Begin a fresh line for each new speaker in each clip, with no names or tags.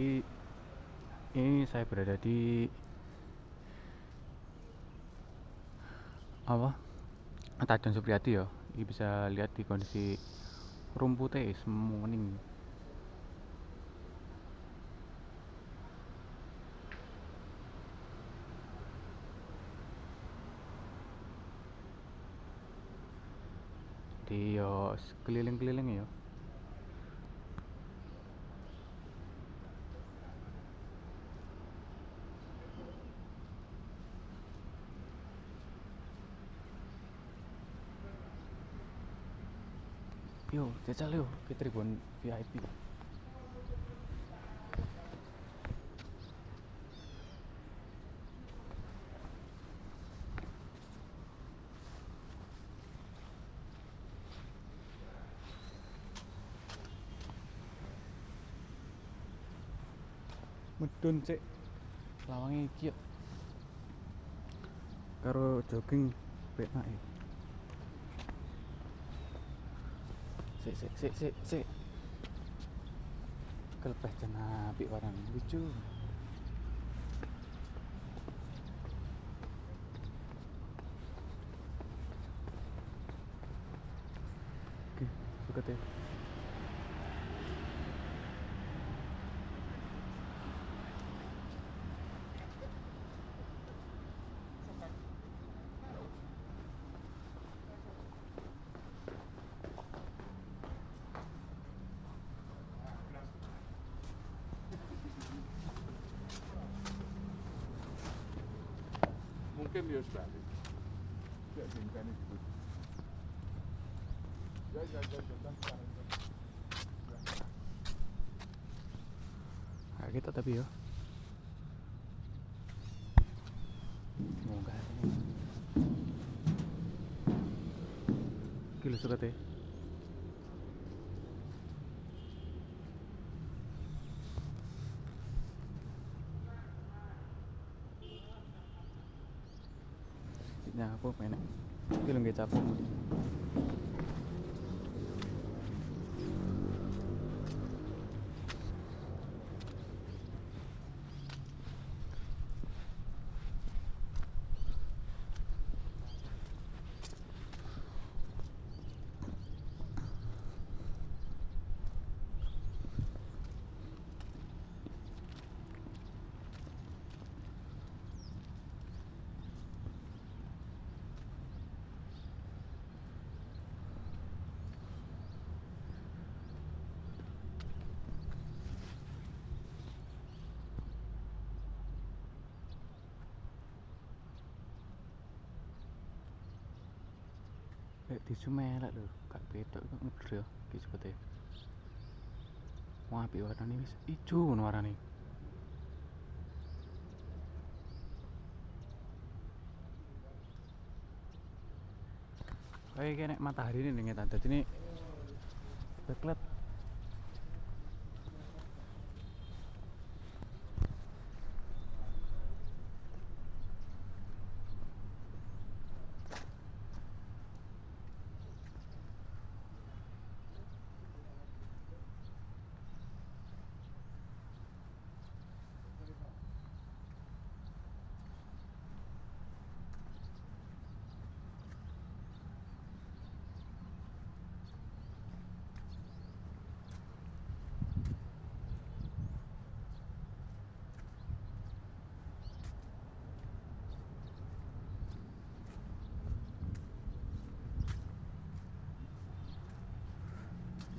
jadi ini saya berada di apa? Stadion Supriyadi ya. Ini bisa lihat di kondisi rumputnya semuanya jadi yo keliling-keliling ya yo jajal yo ke tribun VIP medun cek lawange iki karo jogging penak ya sik sik sik sik sik. Kelepeh cenah apik lucu. Oke suka teh
Mungkin dia sebalik. Ya, singkan itu. Ya, ya, ya, ya, kan sekarang.
Nah, kita tapi yo. Moga ini. Kilo suka teh. Nya apa menek? Kilo Kayak tisu melek lho, gak betok kok ngeber ya, iki sebete. Wah, apik warnane wis ijo ngono warnane. Kayak matahari ini nih tante ini backlight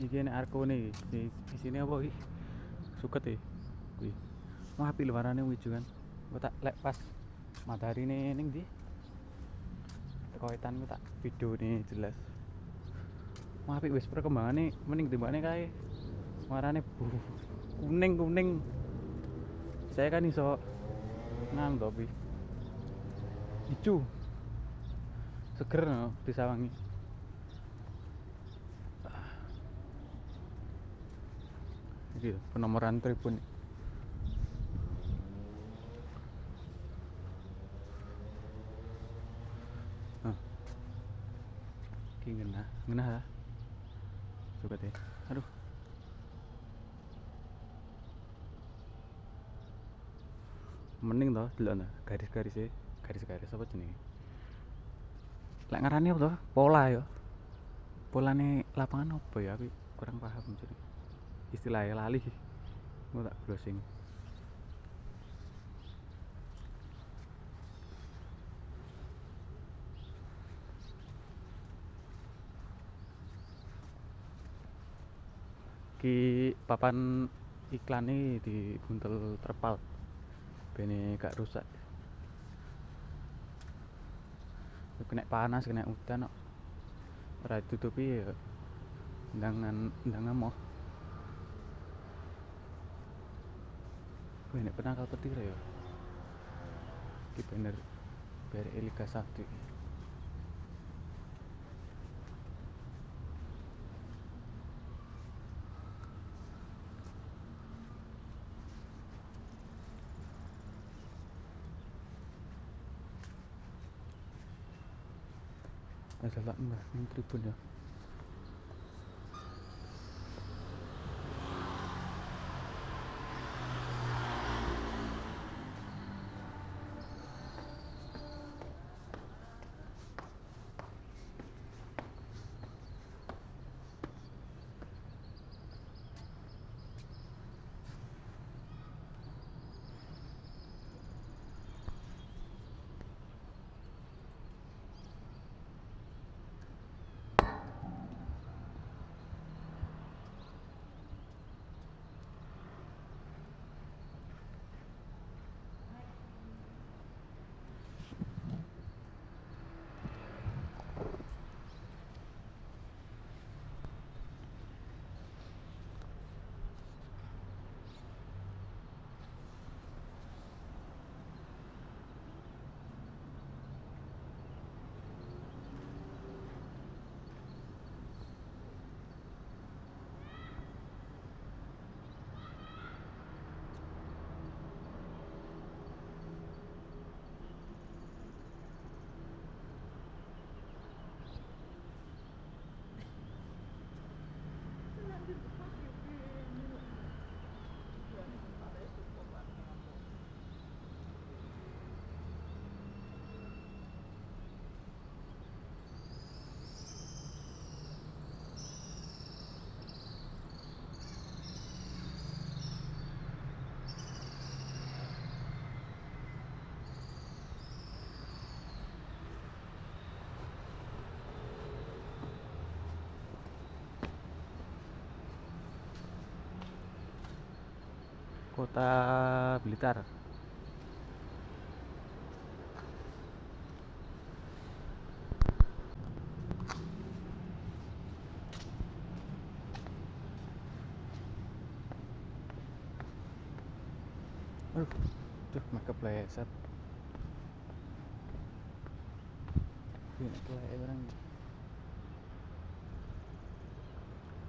iki nek di sini apa iki? Suket ya kuwi. Wah lho warnane ijo kan. Gua tak lek pas matahari ning ning ndi? Teko etan tak video nih jelas. Wah apik wis perkembangane mending timbane kae. Warnane bu kuning kuning saya kan iso nang tapi ijo seger no disawangi Iki penomoran tribun. Hah. Iki ngena, ngena ha. Suka teh. Aduh. mending toh to garis-garis e garis-garis apa jenenge lek ngarani apa toh pola ya polane lapangan apa ya aku kurang paham jadi istilahnya lali. Mau tak browsing? Ki papan iklan ini di buntel terpal. Bene gak rusak. Kena panas kena udan kok ora ditutupi ya ndangan ndangan mau Wih, ini penangkal petir ya. Ki bener Biar Elika Sakti Ada lah mbak, ini tribun ya Kota Blitar. Aduh, tuh mak kepleset Ini orang.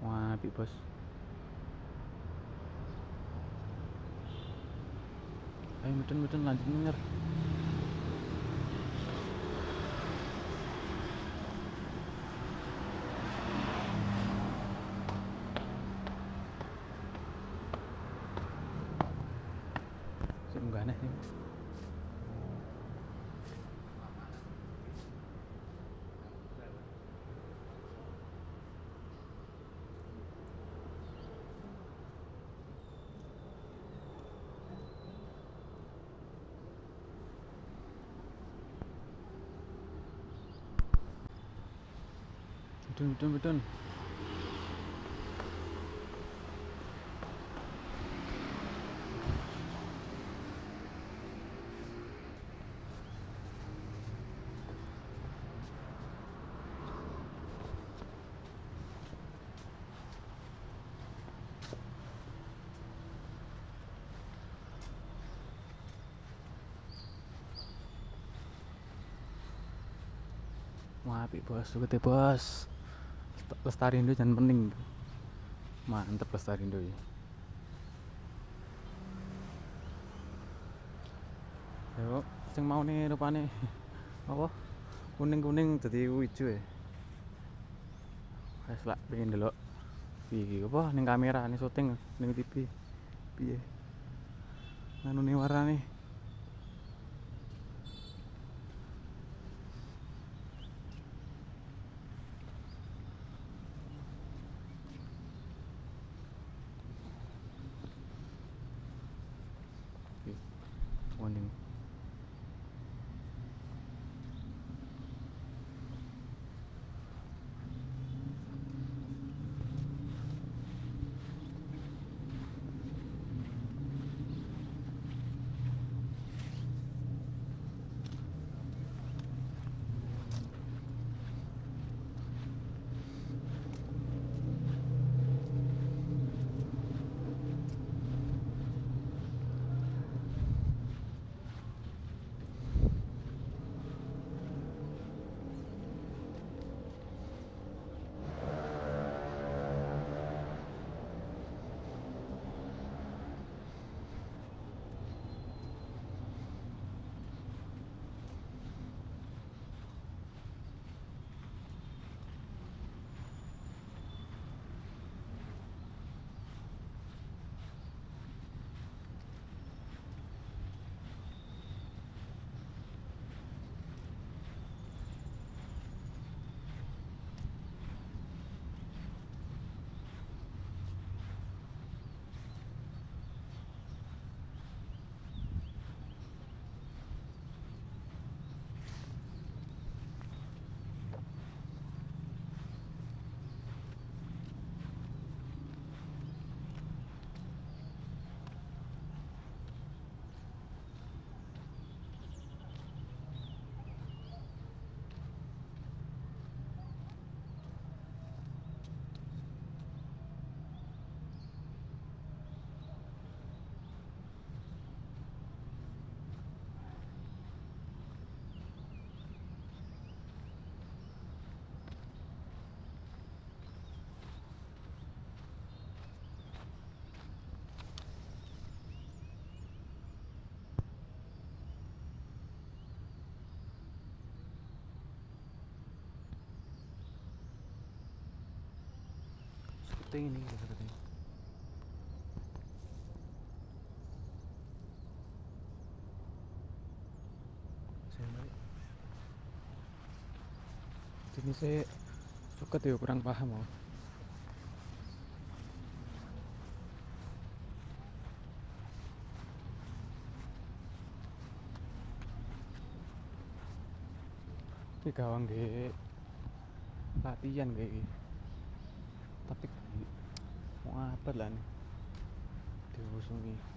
Wah, apik bos Ayo mudun mudun lanjut nyer Mudun mudun mudun Wah, bos, sugete bos. Lest- Lestarindo jangan pening. Mantep Lestarindo ya. Yo, sing mau nih rupane apa? Kuning-kuning dadi ijo ya. Wes lak pengen delok iki apa ning kamera ning syuting ning TV. Piye? Nganu nih warnane seperti ini ini saya balik ini saya suka tuh kurang paham oh. Tapi gawang ge latihan kayak gitu. Mau apa lah nih? Diusungi.
Biasanya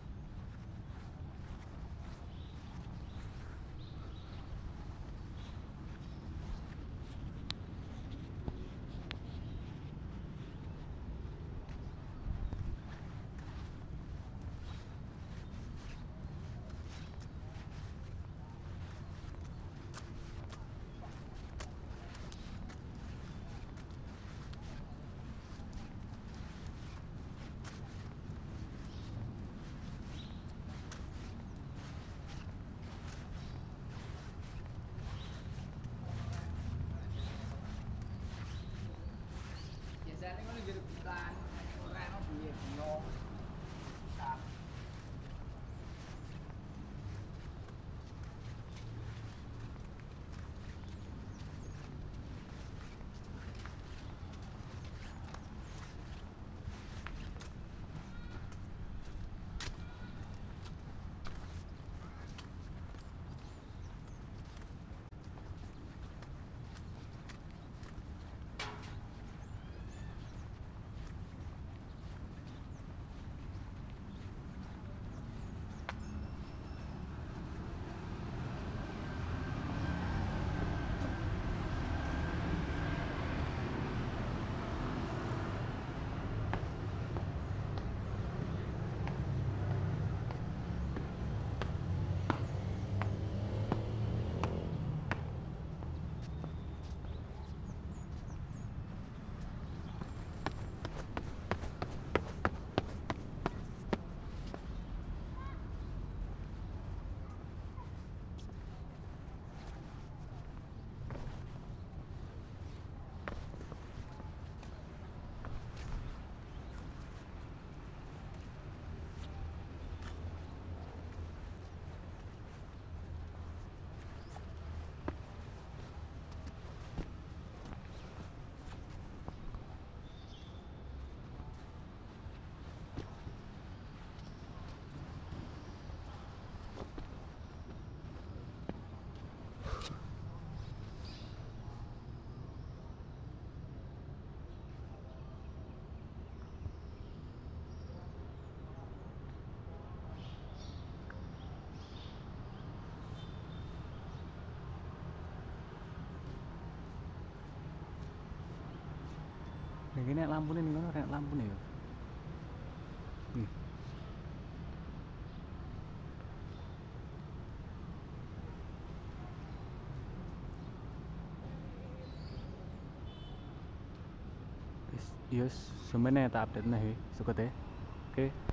Ini nek lampune ning ngono rek lampune yo. Hmm. Yes, semene tak update nih, sukote. Oke. Okay.